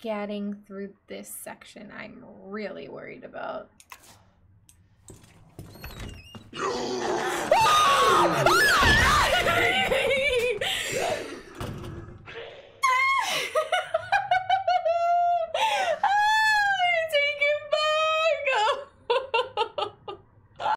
getting through this section I'm really worried about.